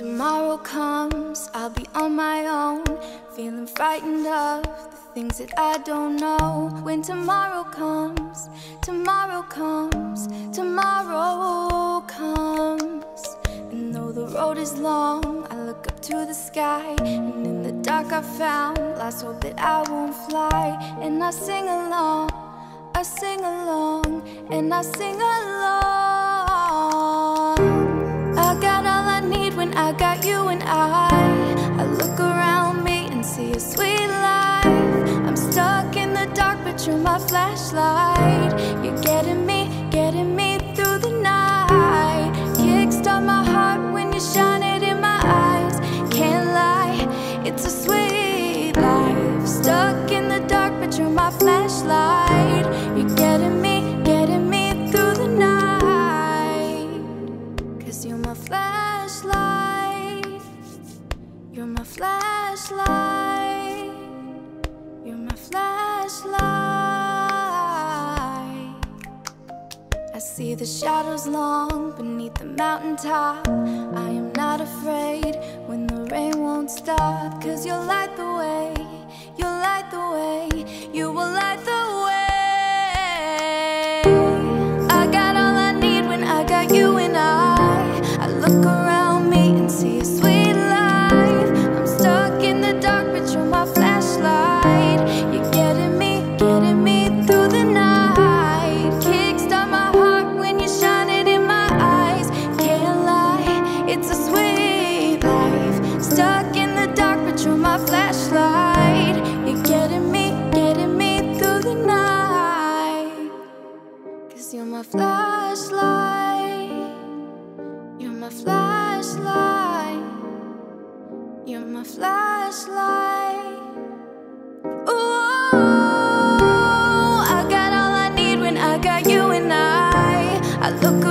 tomorrow comes, I'll be on my own, feeling frightened of the things that I don't know. When tomorrow comes, tomorrow comes, tomorrow comes. And though the road is long, I look up to the sky, and in the dark I found last hope that I won't fly. And I sing along, I sing along, and I sing along. I got you and I I look around me and see a sweet life. I'm stuck in the dark but you're my flashlight. You're getting me, getting me through the night. Kickstart my heart when you shine it in my eyes. Can't lie, it's a sweet life. Stuck in the dark but you're my flashlight Cause you're my flashlight. You're my flashlight. You're my flashlight. I see the shadows long beneath the mountaintop. I am not afraid when the rain won't stop. Cause you'll light the way, you'll light the way. You will light the my flashlight. You're my flashlight. You're my flashlight. Ooh, I got all I need when I got you and I. I look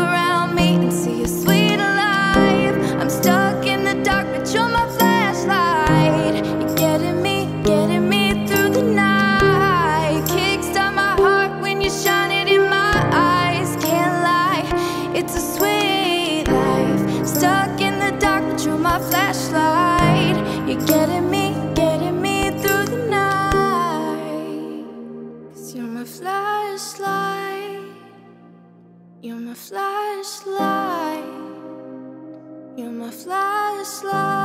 You're my flashlight. You're my flashlight.